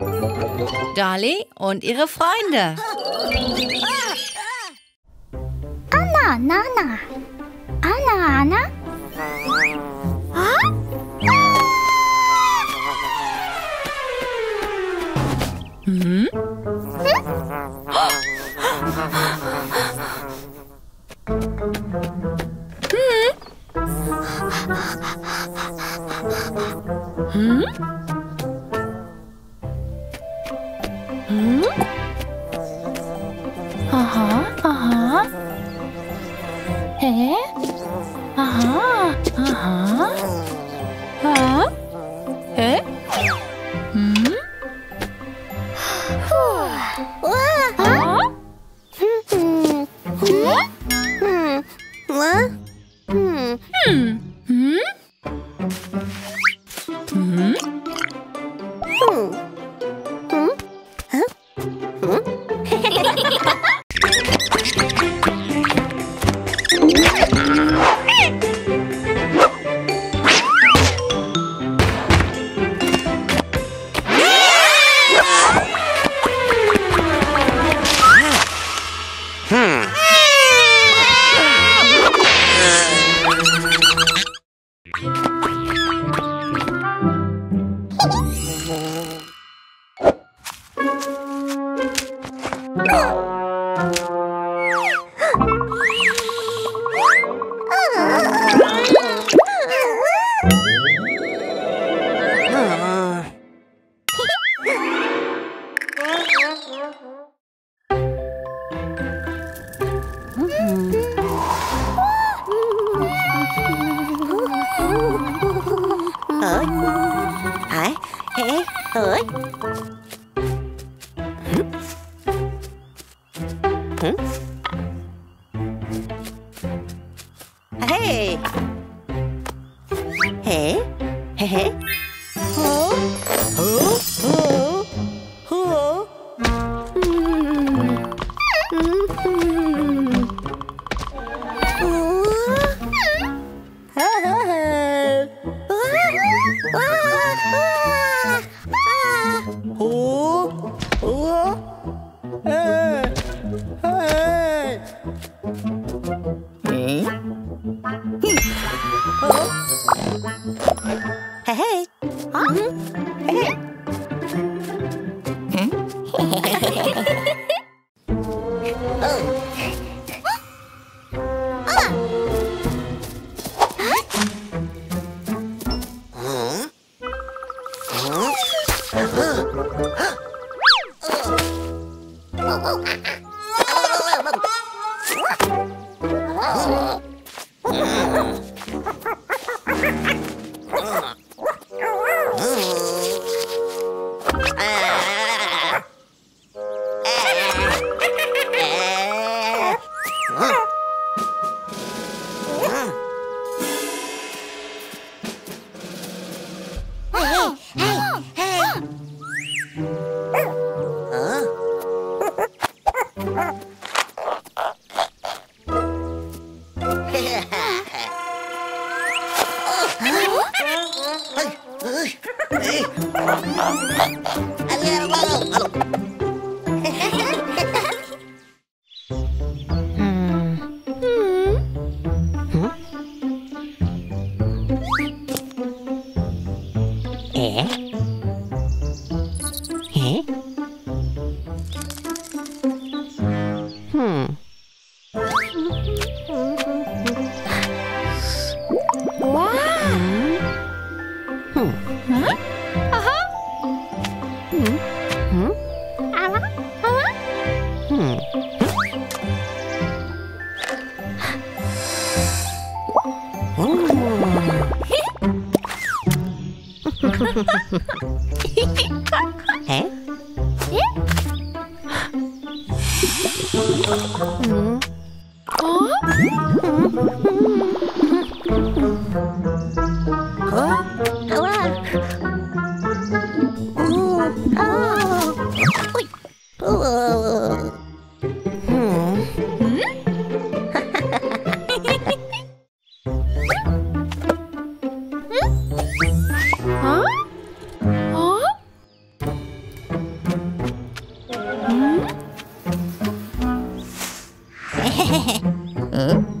Dolly und ihre Freunde. Anna, Nana. Anna, Anna. Mhm. Hm? Hm? Aha, aha. Hä? Aha, aha. Ha? Hä? Hm? Ha? Hmm. Hm? Hm? Hmm. huh?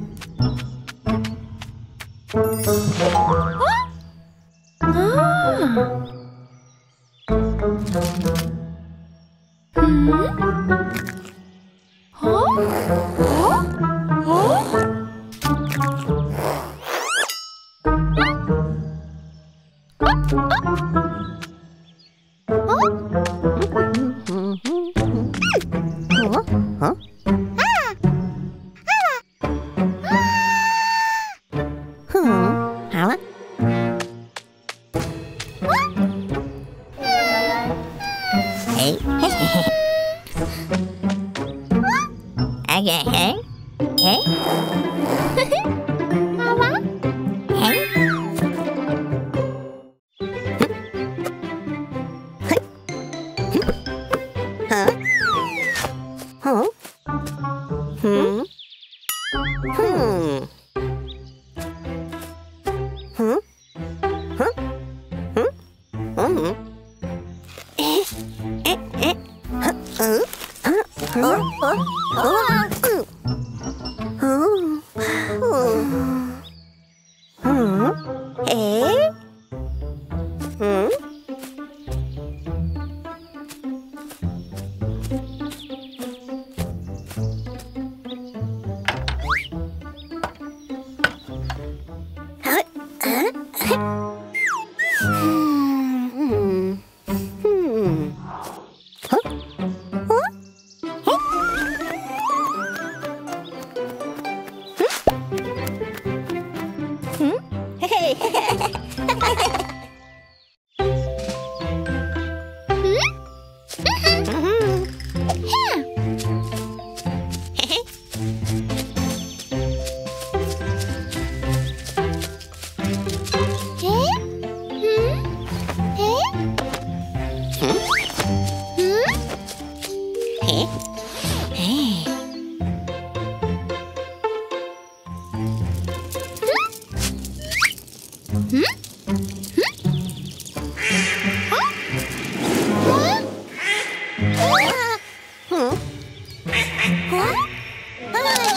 Hello.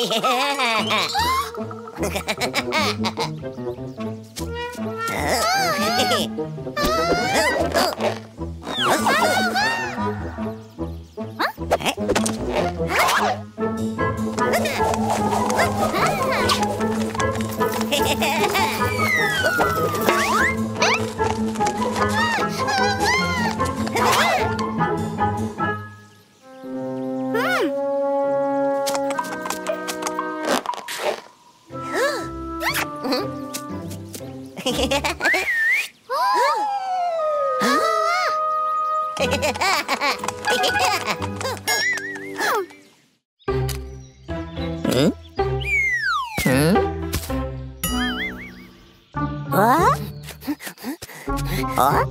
Oh! 啊？啊？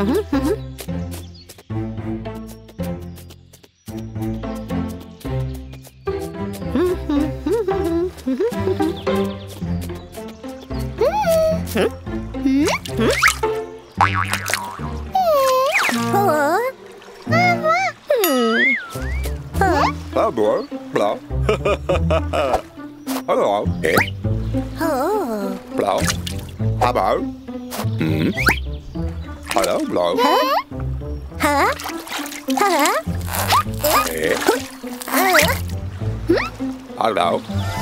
Mm-hmm. Hmm? Hello, hello. Huh? Huh? Huh? Hello.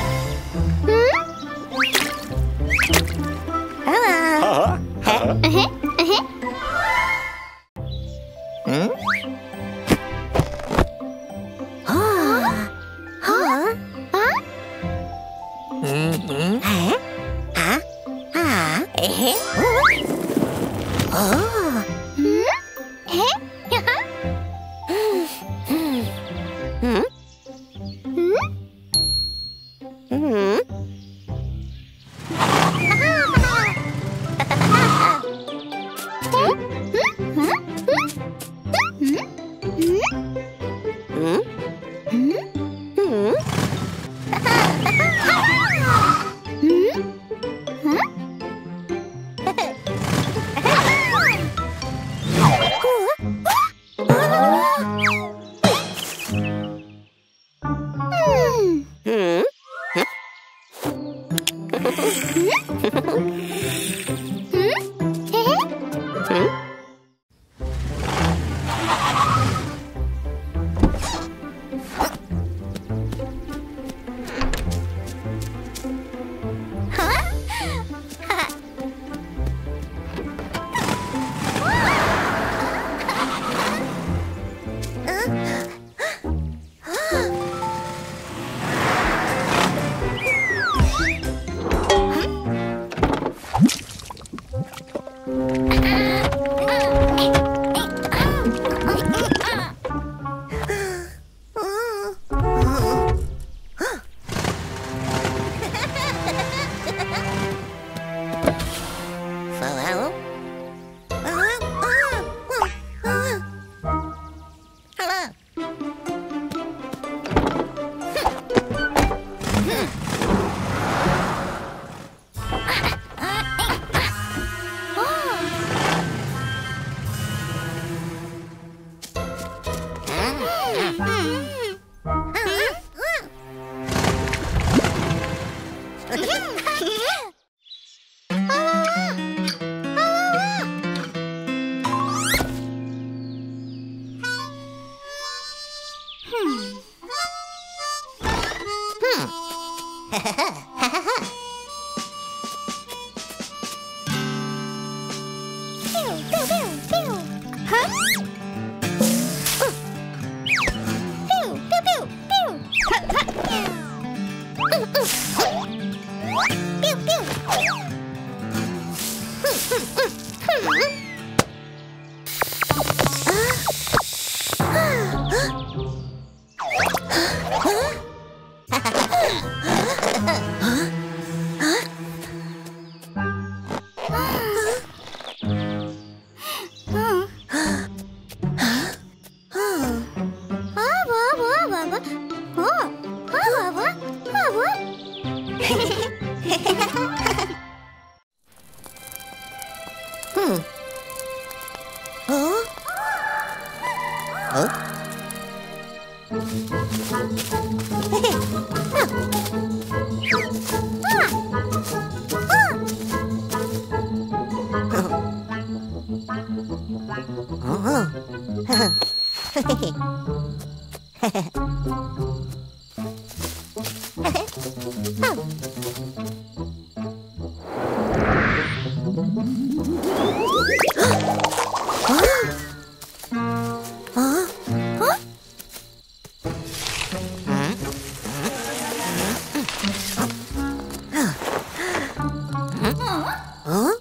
ハハハハ!嗯。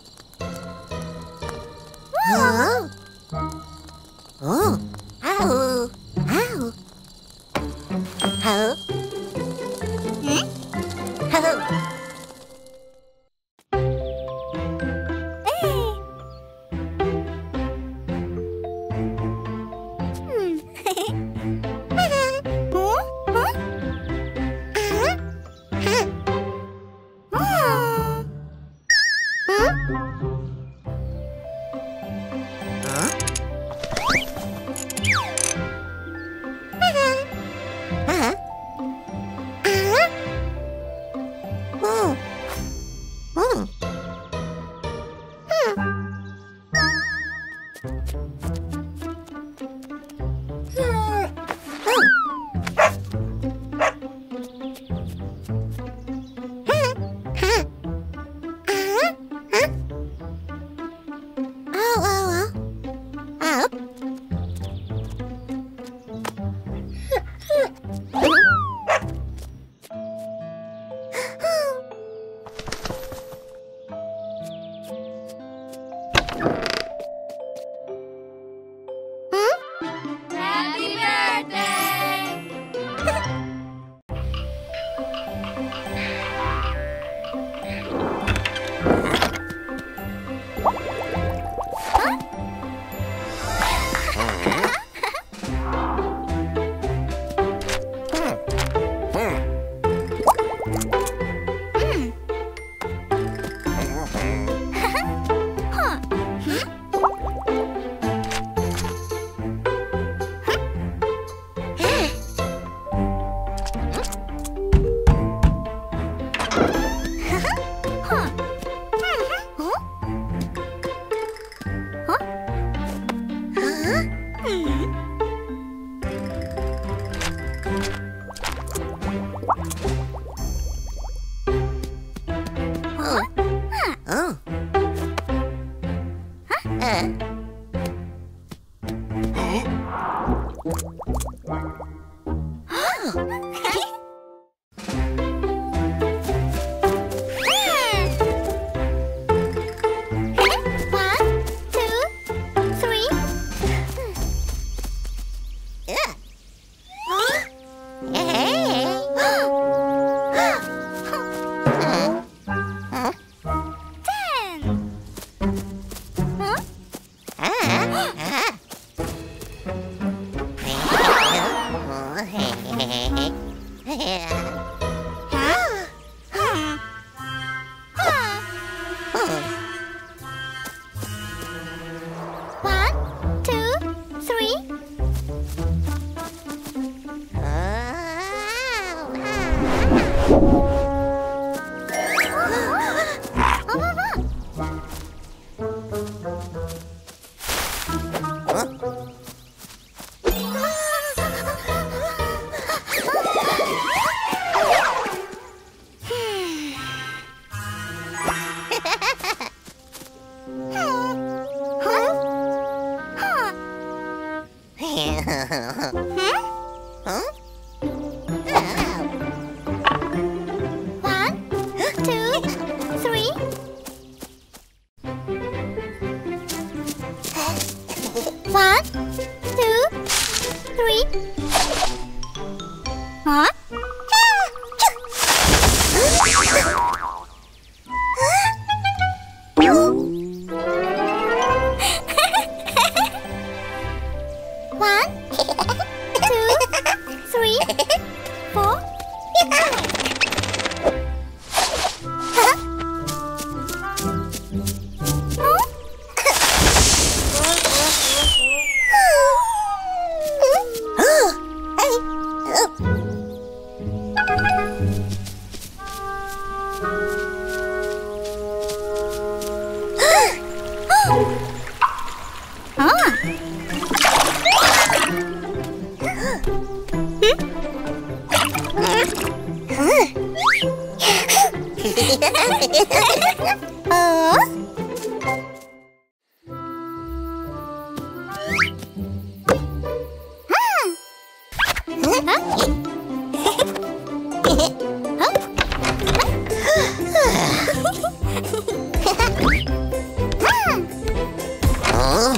Eh?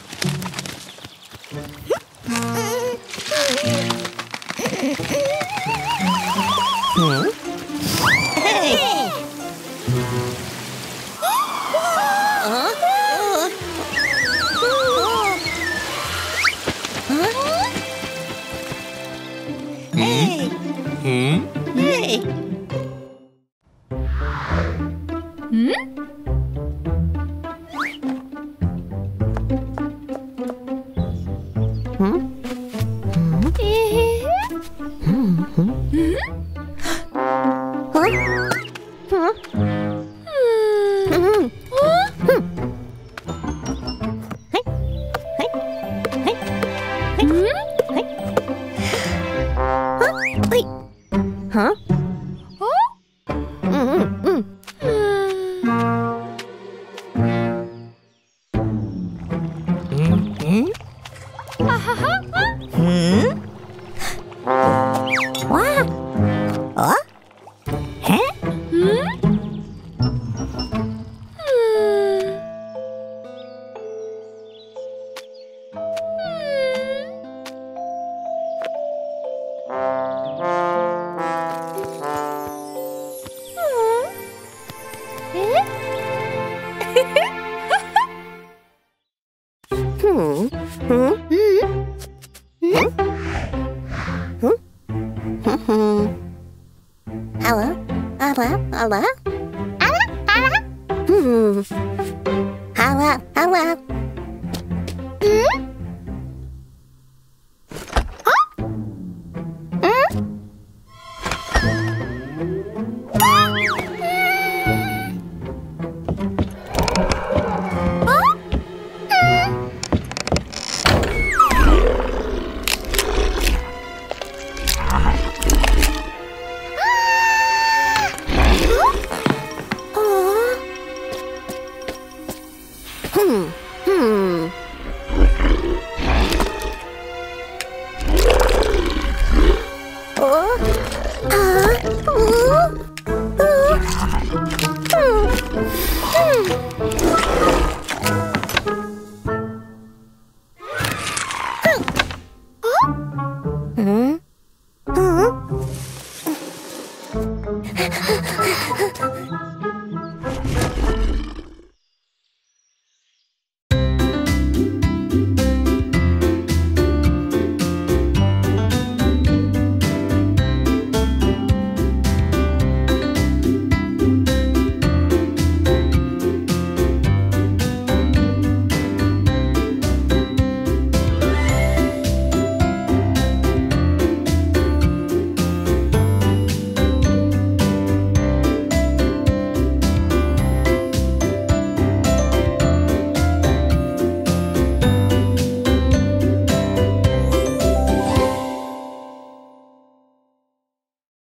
Huh? Hmm. Hello? Hello?